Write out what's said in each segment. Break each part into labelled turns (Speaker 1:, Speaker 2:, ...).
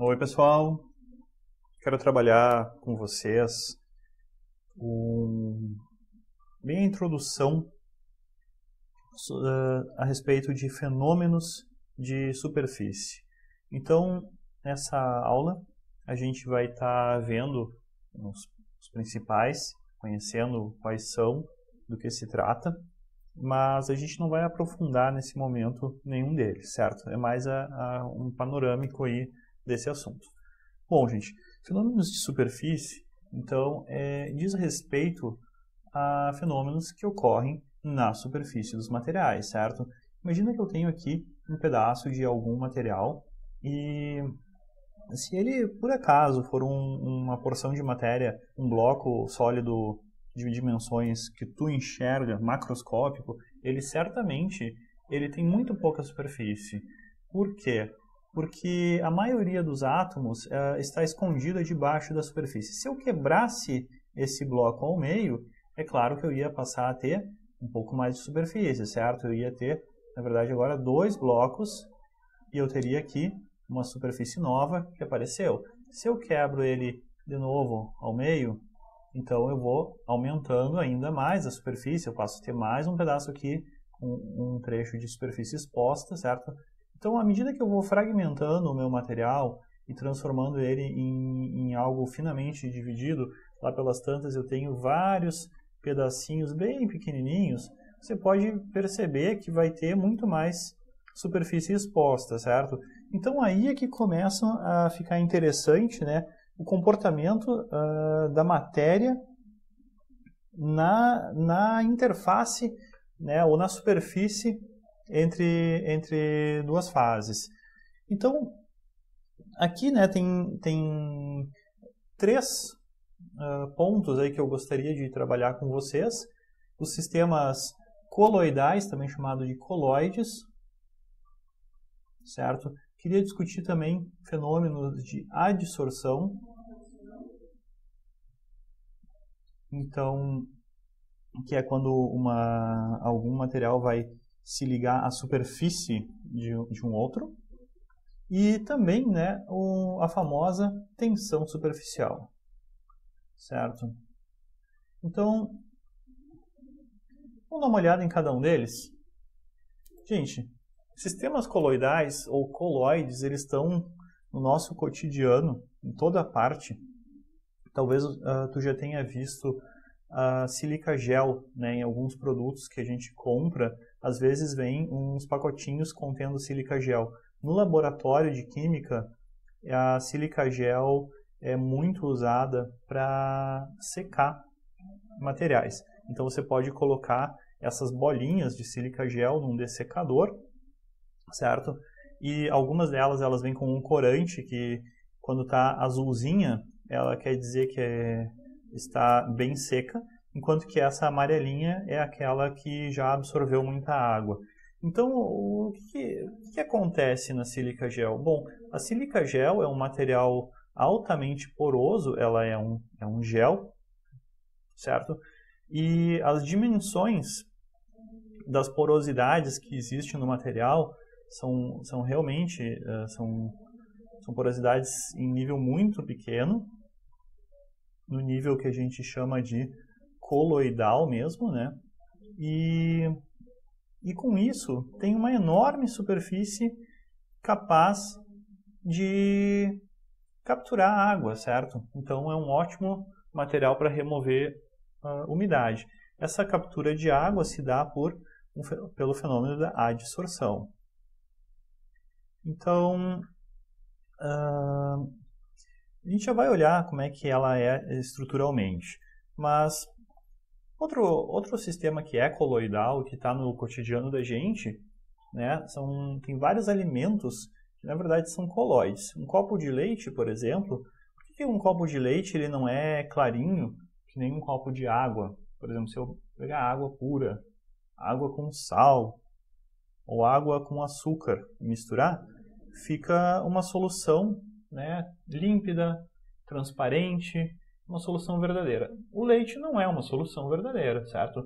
Speaker 1: Oi, pessoal. Quero trabalhar com vocês um... introdução uh, a respeito de fenômenos de superfície. Então, nessa aula, a gente vai estar tá vendo os, os principais, conhecendo quais são, do que se trata, mas a gente não vai aprofundar nesse momento nenhum deles, certo? É mais a, a um panorâmico aí desse assunto. Bom, gente, fenômenos de superfície, então, é, diz respeito a fenômenos que ocorrem na superfície dos materiais, certo? Imagina que eu tenho aqui um pedaço de algum material e se ele, por acaso, for um, uma porção de matéria, um bloco sólido de dimensões que tu enxerga, macroscópico, ele certamente ele tem muito pouca superfície. Por quê? Porque a maioria dos átomos uh, está escondida debaixo da superfície. Se eu quebrasse esse bloco ao meio, é claro que eu ia passar a ter um pouco mais de superfície, certo? Eu ia ter, na verdade, agora dois blocos e eu teria aqui uma superfície nova que apareceu. Se eu quebro ele de novo ao meio, então eu vou aumentando ainda mais a superfície, eu passo a ter mais um pedaço aqui, um, um trecho de superfície exposta, certo? Então, à medida que eu vou fragmentando o meu material e transformando ele em, em algo finamente dividido, lá pelas tantas eu tenho vários pedacinhos bem pequenininhos, você pode perceber que vai ter muito mais superfície exposta, certo? Então aí é que começa a ficar interessante, né, o comportamento uh, da matéria na, na interface, né, ou na superfície entre, entre duas fases. Então, aqui né, tem, tem três uh, pontos aí que eu gostaria de trabalhar com vocês. Os sistemas coloidais, também chamado de coloides, certo? Queria discutir também fenômenos de adsorção. Então, que é quando uma, algum material vai se ligar à superfície de, de um outro. E também né, o, a famosa tensão superficial. Certo? Então, vamos dar uma olhada em cada um deles? Gente, sistemas coloidais ou coloides, eles estão no nosso cotidiano, em toda parte. Talvez uh, tu já tenha visto a silica gel né, em alguns produtos que a gente compra às vezes vem uns pacotinhos contendo sílica gel. No laboratório de química, a sílica gel é muito usada para secar materiais. Então você pode colocar essas bolinhas de sílica gel num dessecador, certo? E algumas delas elas vêm com um corante que quando está azulzinha, ela quer dizer que é, está bem seca enquanto que essa amarelinha é aquela que já absorveu muita água. Então, o que, o que acontece na sílica gel? Bom, a sílica gel é um material altamente poroso, ela é um, é um gel, certo? E as dimensões das porosidades que existem no material são, são realmente uh, são, são porosidades em nível muito pequeno, no nível que a gente chama de coloidal mesmo, né? E, e com isso tem uma enorme superfície capaz de capturar água, certo? Então é um ótimo material para remover uh, umidade. Essa captura de água se dá por, um, pelo fenômeno da adsorção. Então, uh, a gente já vai olhar como é que ela é estruturalmente. Mas Outro, outro sistema que é coloidal, que está no cotidiano da gente, né, são, tem vários alimentos que na verdade são colóides. Um copo de leite, por exemplo, por que um copo de leite ele não é clarinho que nem um copo de água? Por exemplo, se eu pegar água pura, água com sal ou água com açúcar e misturar, fica uma solução né, límpida, transparente, uma solução verdadeira. O leite não é uma solução verdadeira, certo?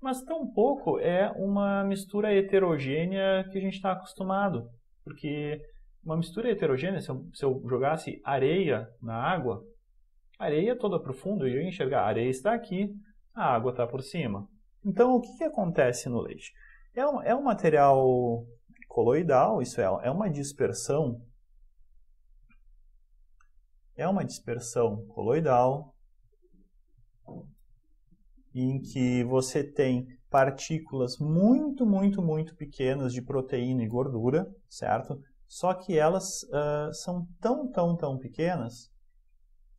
Speaker 1: Mas tampouco é uma mistura heterogênea que a gente está acostumado, porque uma mistura heterogênea, se eu, se eu jogasse areia na água, areia toda profunda, eu ia enxergar, a areia está aqui, a água está por cima. Então, o que, que acontece no leite? É um, é um material coloidal, isso é, é uma dispersão, é uma dispersão coloidal, em que você tem partículas muito, muito, muito pequenas de proteína e gordura, certo? Só que elas uh, são tão, tão, tão pequenas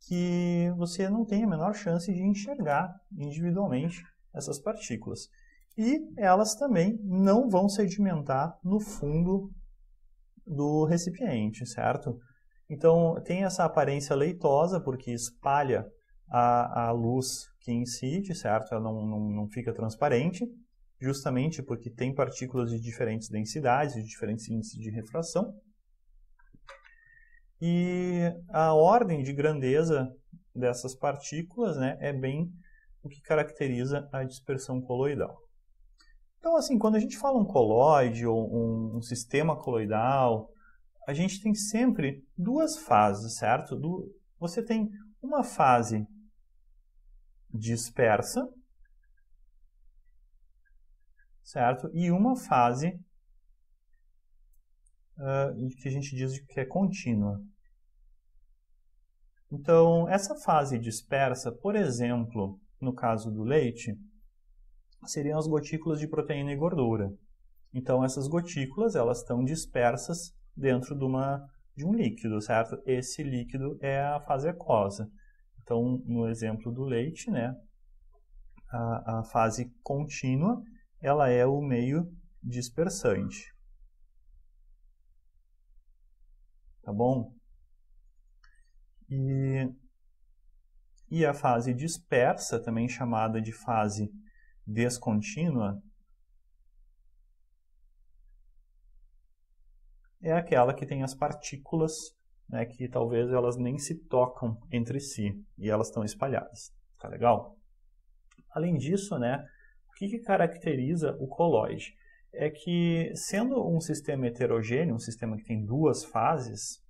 Speaker 1: que você não tem a menor chance de enxergar individualmente essas partículas. E elas também não vão sedimentar no fundo do recipiente, certo? Então tem essa aparência leitosa porque espalha a, a luz que incide, certo? Ela não, não, não fica transparente, justamente porque tem partículas de diferentes densidades, de diferentes índices de refração. E a ordem de grandeza dessas partículas né, é bem o que caracteriza a dispersão coloidal. Então, assim, quando a gente fala um coloide ou um sistema coloidal, a gente tem sempre duas fases, certo? Do, você tem uma fase dispersa, certo? E uma fase uh, que a gente diz que é contínua. Então, essa fase dispersa, por exemplo, no caso do leite, seriam as gotículas de proteína e gordura. Então, essas gotículas elas estão dispersas dentro de, uma, de um líquido, certo? Esse líquido é a fase aquosa. Então, no exemplo do leite, né, a, a fase contínua, ela é o meio dispersante. Tá bom? E, e a fase dispersa, também chamada de fase descontínua, é aquela que tem as partículas né, que talvez elas nem se tocam entre si e elas estão espalhadas. Tá legal? Além disso, né, o que, que caracteriza o coloide? É que, sendo um sistema heterogêneo, um sistema que tem duas fases,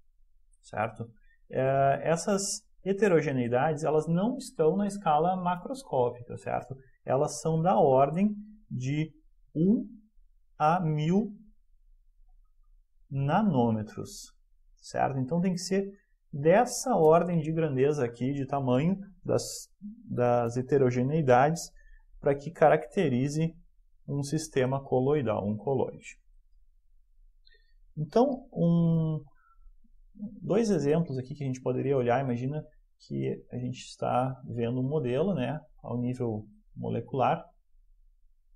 Speaker 1: certo? É, essas heterogeneidades elas não estão na escala macroscópica, certo? Elas são da ordem de 1 a 1000 nanômetros certo? Então tem que ser dessa ordem de grandeza aqui, de tamanho das, das heterogeneidades, para que caracterize um sistema coloidal, um coloide. Então, um, dois exemplos aqui que a gente poderia olhar, imagina que a gente está vendo um modelo né, ao nível molecular,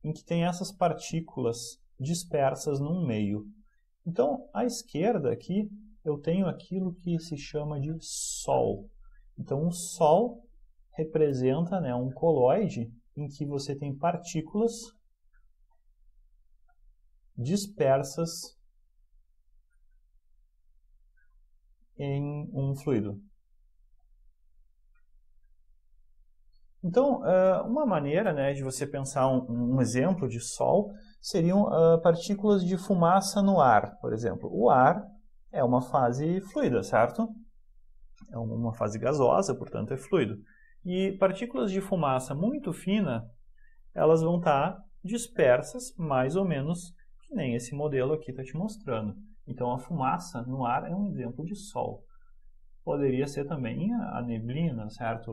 Speaker 1: em que tem essas partículas dispersas num meio. Então, à esquerda aqui, eu tenho aquilo que se chama de Sol. Então, o Sol representa né, um coloide em que você tem partículas dispersas em um fluido. Então, eh, uma maneira né, de você pensar um, um exemplo de Sol seriam uh, partículas de fumaça no ar, por exemplo. O ar é uma fase fluida, certo? É uma fase gasosa, portanto é fluido. E partículas de fumaça muito fina, elas vão estar dispersas mais ou menos que nem esse modelo aqui está te mostrando. Então a fumaça no ar é um exemplo de sol. Poderia ser também a neblina, certo?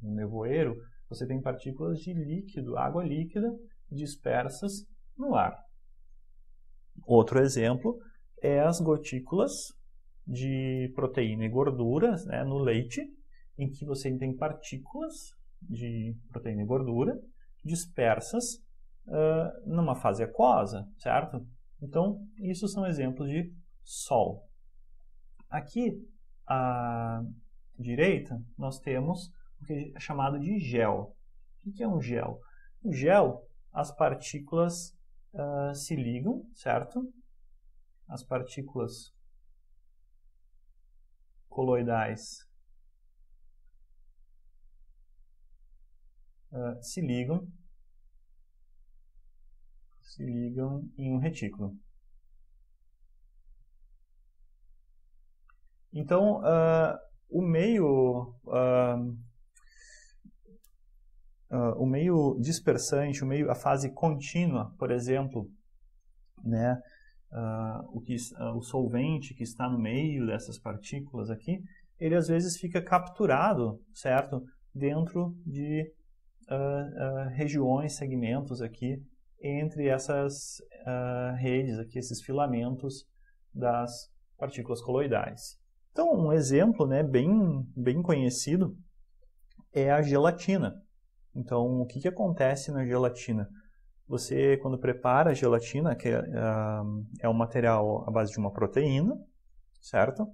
Speaker 1: O nevoeiro. Você tem partículas de líquido, água líquida, dispersas no ar. Outro exemplo é as gotículas de proteína e gorduras né, no leite, em que você tem partículas de proteína e gordura dispersas uh, numa fase aquosa, certo? Então, isso são exemplos de sol. Aqui, à direita, nós temos o que é chamado de gel. O que é um gel? O gel, as partículas uh, se ligam, certo? as partículas coloidais uh, se ligam se ligam em um retículo. Então, uh, o meio uh, uh, o meio dispersante, o meio, a fase contínua, por exemplo, né, o, que, o solvente que está no meio dessas partículas aqui, ele às vezes fica capturado, certo, dentro de regiões, segmentos aqui entre essas redes aqui, esses filamentos das partículas coloidais. Então, um exemplo né, bem, bem conhecido é a gelatina. Então, o que, que acontece na gelatina? Você, quando prepara a gelatina, que é, é um material à base de uma proteína, certo?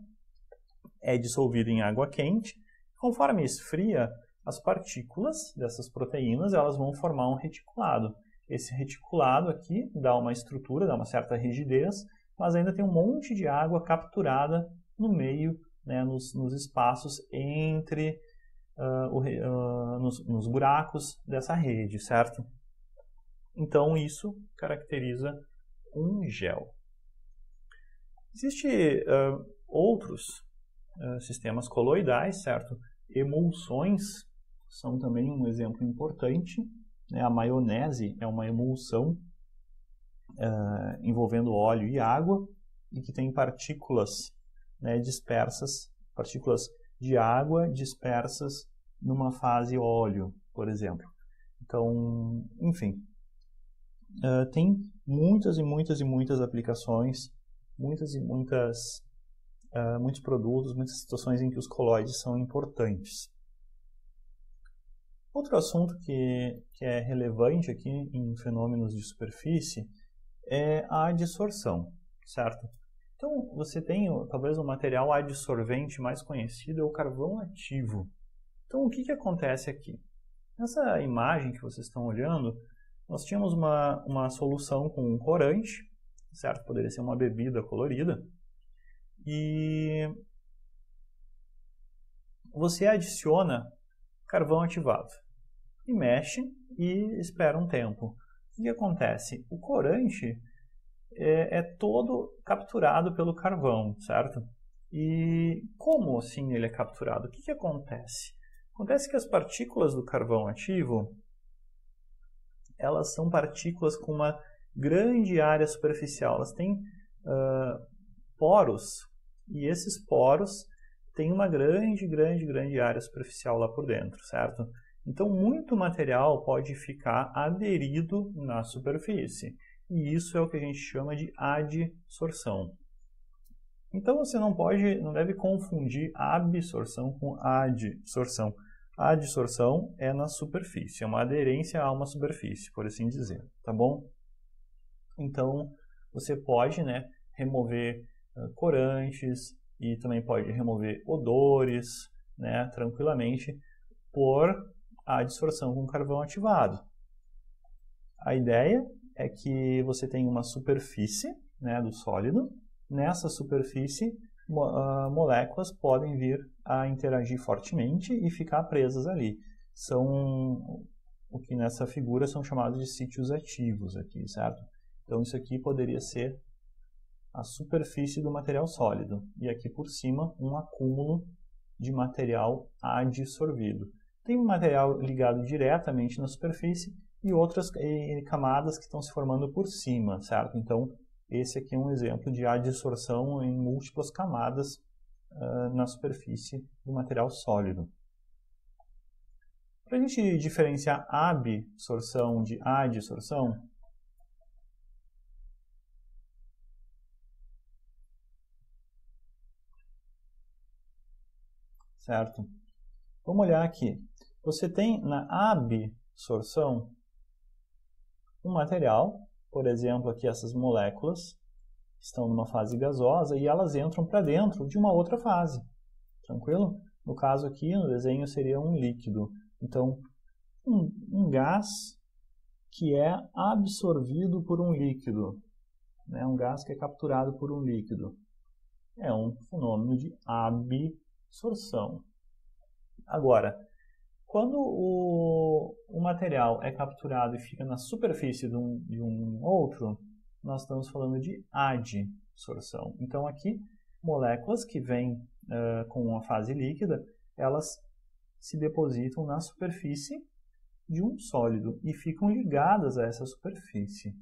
Speaker 1: É dissolvido em água quente. Conforme esfria, as partículas dessas proteínas elas vão formar um reticulado. Esse reticulado aqui dá uma estrutura, dá uma certa rigidez, mas ainda tem um monte de água capturada no meio, né, nos, nos, espaços entre uh, uh, nos, nos, buracos dessa rede, certo? Então isso caracteriza um gel. Existem uh, outros sistemas coloidais, certo? Emulsões são também um exemplo importante. Né? A maionese é uma emulsão envolvendo óleo e água e que tem partículas né, dispersas, partículas de água dispersas numa fase óleo, por exemplo. Então, enfim, uh, tem muitas e muitas e muitas aplicações, muitas e muitas, uh, muitos produtos, muitas situações em que os colóides são importantes. Outro assunto que, que é relevante aqui em fenômenos de superfície é a dissorção, certo? Então, você tem talvez o material adsorvente mais conhecido é o carvão ativo. Então, o que, que acontece aqui? Nessa imagem que vocês estão olhando, nós tínhamos uma, uma solução com um corante, certo? Poderia ser uma bebida colorida. E você adiciona carvão ativado e mexe e espera um tempo. O que acontece? O corante é, é todo capturado pelo carvão, certo? E como assim ele é capturado? O que, que acontece? Acontece que as partículas do carvão ativo elas são partículas com uma grande área superficial. Elas têm uh, poros e esses poros têm uma grande, grande, grande área superficial lá por dentro, certo? Então, muito material pode ficar aderido na superfície. E isso é o que a gente chama de adsorção. Então você não pode, não deve confundir absorção com adsorção. A adsorção é na superfície, é uma aderência a uma superfície, por assim dizer, tá bom? Então você pode, né, remover uh, corantes e também pode remover odores, né, tranquilamente por adsorção com carvão ativado. A ideia é que você tem uma superfície né, do sólido. Nessa superfície, uh, moléculas podem vir a interagir fortemente e ficar presas ali. São o que nessa figura são chamados de sítios ativos aqui, certo? Então isso aqui poderia ser a superfície do material sólido e aqui por cima um acúmulo de material adsorvido. Tem material ligado diretamente na superfície e outras camadas que estão se formando por cima, certo? Então, esse aqui é um exemplo de adsorção em múltiplas camadas uh, na superfície do material sólido. Para a gente diferenciar absorção de adsorção, certo? Vamos olhar aqui. Você tem na absorção um material, por exemplo, aqui essas moléculas estão numa fase gasosa e elas entram para dentro de uma outra fase. Tranquilo? No caso aqui, no desenho seria um líquido. Então, um, um gás que é absorvido por um líquido, né? um gás que é capturado por um líquido. É um fenômeno de absorção. Agora, quando o, o material é capturado e fica na superfície de um, de um outro, nós estamos falando de adsorção. Então aqui, moléculas que vêm uh, com a fase líquida, elas se depositam na superfície de um sólido e ficam ligadas a essa superfície,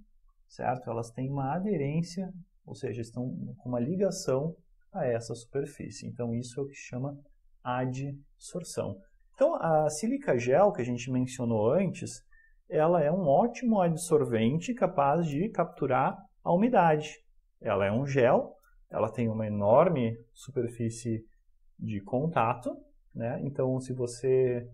Speaker 1: certo? Elas têm uma aderência, ou seja, estão com uma ligação a essa superfície. Então, isso é o que chama adsorção. Então, a sílica gel que a gente mencionou antes, ela é um ótimo adsorvente capaz de capturar a umidade. Ela é um gel, ela tem uma enorme superfície de contato, né? Então, se você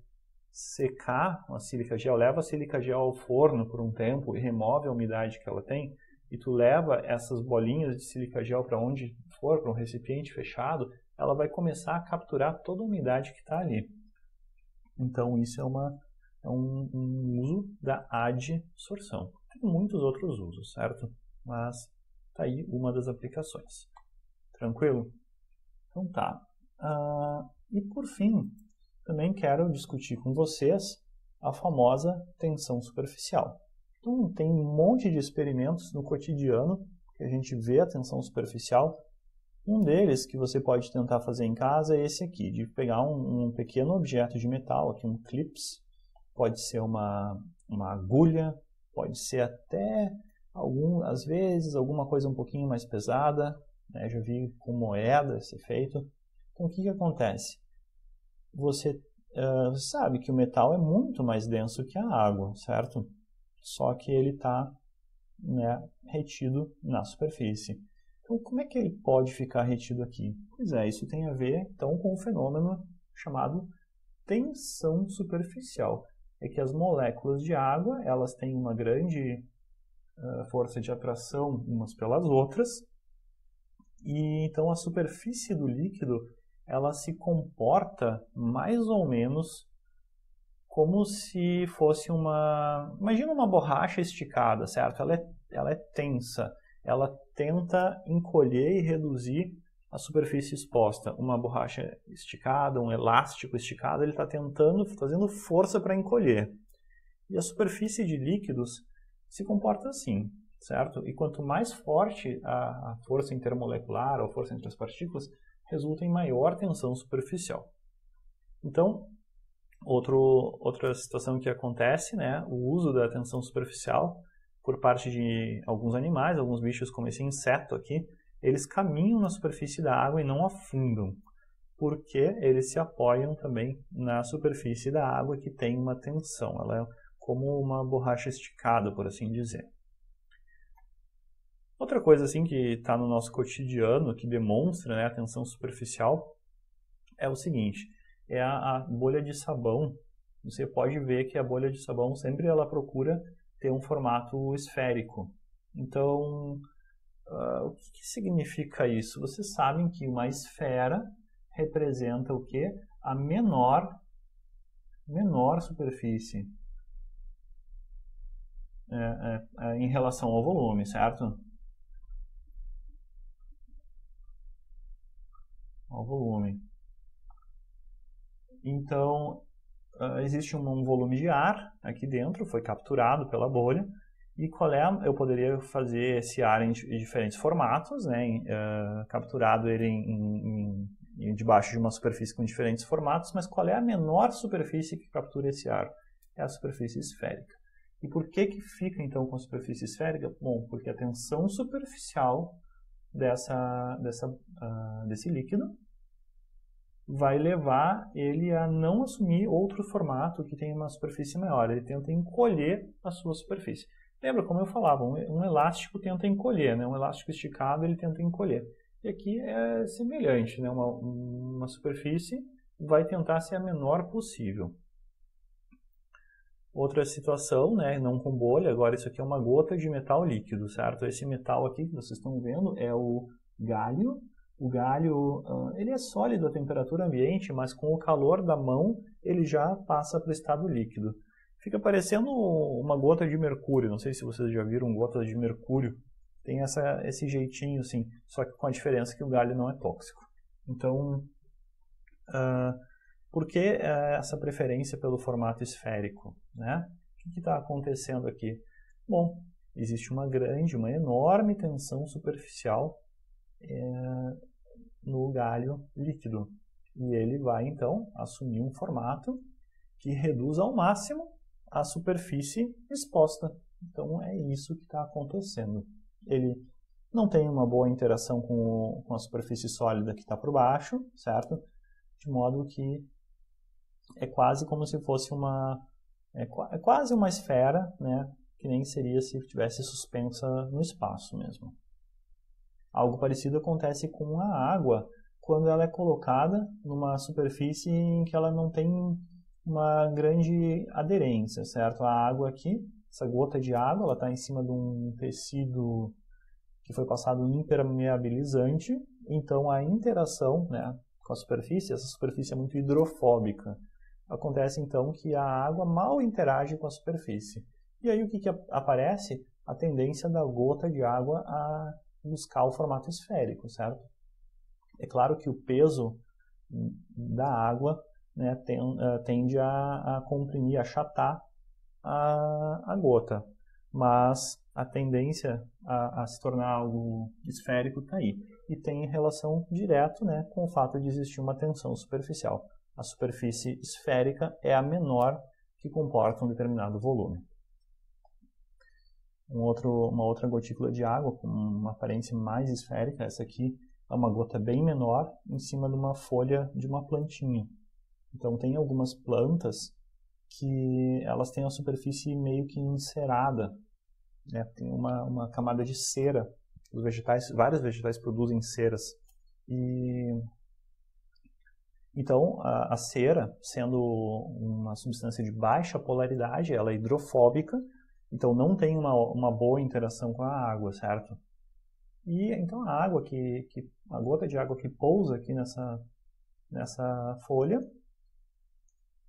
Speaker 1: secar a sílica gel, leva a sílica gel ao forno por um tempo e remove a umidade que ela tem, e tu leva essas bolinhas de sílica gel para onde for, para um recipiente fechado, ela vai começar a capturar toda a umidade que está ali. Então, isso é, uma, é um, um, uso da adsorção. Tem muitos outros usos, certo? Mas está aí uma das aplicações. Tranquilo? Então tá. Uh, e por fim, também quero discutir com vocês a famosa tensão superficial. Então, tem um monte de experimentos no cotidiano que a gente vê a tensão superficial. Um deles que você pode tentar fazer em casa é esse aqui, de pegar um, um pequeno objeto de metal, aqui um clips, pode ser uma, uma agulha, pode ser até, algum, às vezes, alguma coisa um pouquinho mais pesada, né? já vi com moeda ser feito. Então, o que, que acontece? você uh, sabe que o metal é muito mais denso que a água, certo? Só que ele está né, retido na superfície. Então, como é que ele pode ficar retido aqui? Pois é, isso tem a ver então com um fenômeno chamado tensão superficial. É que as moléculas de água elas têm uma grande uh, força de atração umas pelas outras, e então a superfície do líquido ela se comporta mais ou menos como se fosse uma. Imagina uma borracha esticada, certo? Ela é, ela é tensa. Ela tenta encolher e reduzir a superfície exposta. Uma borracha esticada, um elástico esticado, ele está tentando, fazendo força para encolher. E a superfície de líquidos se comporta assim, certo? E quanto mais forte a, a força intermolecular ou força entre as partículas, resulta em maior tensão superficial. Então, outro, outra situação que acontece, né, o uso da tensão superficial por parte de alguns animais, alguns bichos como esse inseto aqui, eles caminham na superfície da água e não afundam, porque eles se apoiam também na superfície da água que tem uma tensão, ela é como uma borracha esticada, por assim dizer. Outra coisa assim que está no nosso cotidiano, que demonstra né, a tensão superficial, é o seguinte, é a, a, bolha de sabão. Você pode ver que a bolha de sabão sempre ela procura ter um formato esférico. Então, uh, o que, que significa isso? Vocês sabem que uma esfera representa o que? A menor, menor superfície é, é, é, em relação ao volume, certo? ao volume. Então, uh, existe um, um, volume de ar aqui dentro, foi capturado pela bolha, e qual é, eu poderia fazer esse ar em, em diferentes formatos, né, em, uh, capturado ele em, em, debaixo de uma superfície com diferentes formatos, mas qual é a menor superfície que captura esse ar? É a superfície esférica. E por que que fica então com a superfície esférica? Bom, porque a tensão superficial dessa, dessa, uh, desse líquido vai levar ele a não assumir outro formato que tenha uma superfície maior. Ele tenta encolher a sua superfície. Lembra, como eu falava, um, elástico tenta encolher, né? um elástico esticado ele tenta encolher. E aqui é semelhante, né? uma, uma superfície vai tentar ser a menor possível. Outra situação, né, não com bolha, agora isso aqui é uma gota de metal líquido, certo? Esse metal aqui que vocês estão vendo é o galho o galho ele é sólido à temperatura ambiente, mas com o calor da mão ele já passa para o estado líquido. Fica parecendo uma gota de mercúrio. Não sei se vocês já viram gotas de mercúrio. Tem essa, esse jeitinho, assim, só que com a diferença que o galho não é tóxico. Então, uh, por que uh, essa preferência pelo formato esférico? Né? O que está acontecendo aqui? Bom, existe uma grande, uma enorme tensão superficial é, no galho líquido. E ele vai, então, assumir um formato que reduz ao máximo a superfície exposta. Então, é isso que está acontecendo. Ele não tem uma boa interação com, com a superfície sólida que está por baixo, certo? De modo que é quase como se fosse uma... É, é quase uma esfera, né? Que nem seria se estivesse suspensa no espaço mesmo. Algo parecido acontece com a água quando ela é colocada numa superfície em que ela não tem uma grande aderência, certo? A água aqui, essa gota de água, ela está em cima de um tecido que foi passado impermeabilizante, então a interação né, com a superfície, essa superfície é muito hidrofóbica. Acontece então que a água mal interage com a superfície. E aí o que, que aparece? A tendência da gota de água a buscar o formato esférico, certo? É claro que o peso da água né, eh, tende a, a comprimir, a achatar a, a gota, mas a tendência a, a se tornar algo esférico está aí. E tem relação direta né, com o fato de existir uma tensão superficial. A superfície esférica é a menor que comporta um determinado volume. Um outro, uma outra gotícula de água com uma aparência mais esférica, essa aqui é uma gota bem menor em cima de uma folha de uma plantinha. Então tem algumas plantas que elas têm a superfície meio que encerada, né? tem uma, uma camada de cera. Os vegetais, vários vegetais produzem ceras e então a, a cera, sendo uma substância de baixa polaridade, ela é hidrofóbica, então não tem uma, uma boa interação com a água, certo? E então a água que, que a gota de água que pousa aqui nessa nessa folha,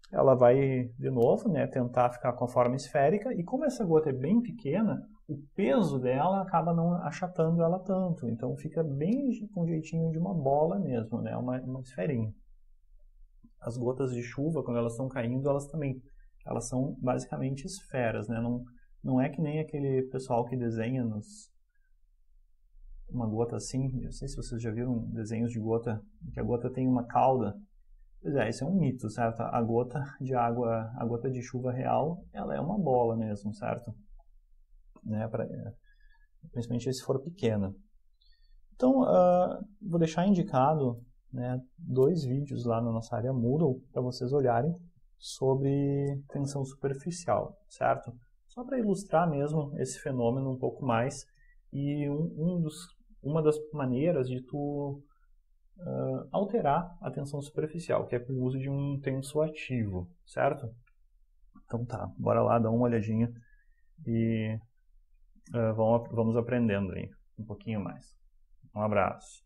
Speaker 1: ela vai de novo, né, tentar ficar com a forma esférica e como essa gota é bem pequena, o peso dela acaba não achatando ela tanto, então fica bem com jeitinho de uma bola mesmo, né, uma, uma esferinha. As gotas de chuva, quando elas estão caindo, elas também elas são basicamente esferas, né, não, não é que nem aquele pessoal que desenha nos uma gota assim. Eu não sei se vocês já viram desenhos de gota, que a gota tem uma cauda. Pois é, isso é um mito, certo? A gota de água, a gota de chuva real, ela é uma bola mesmo, certo? Né, pra, principalmente se for pequena. Então, uh, vou deixar indicado né, dois vídeos lá na nossa área Moodle para vocês olharem sobre tensão superficial, certo? Só para ilustrar mesmo esse fenômeno um pouco mais e um, um dos, uma das maneiras de tu uh, alterar a tensão superficial, que é com o uso de um tensoativo, certo? Então tá, bora lá dar uma olhadinha e uh, vamos, vamos aprendendo aí um pouquinho mais. Um abraço.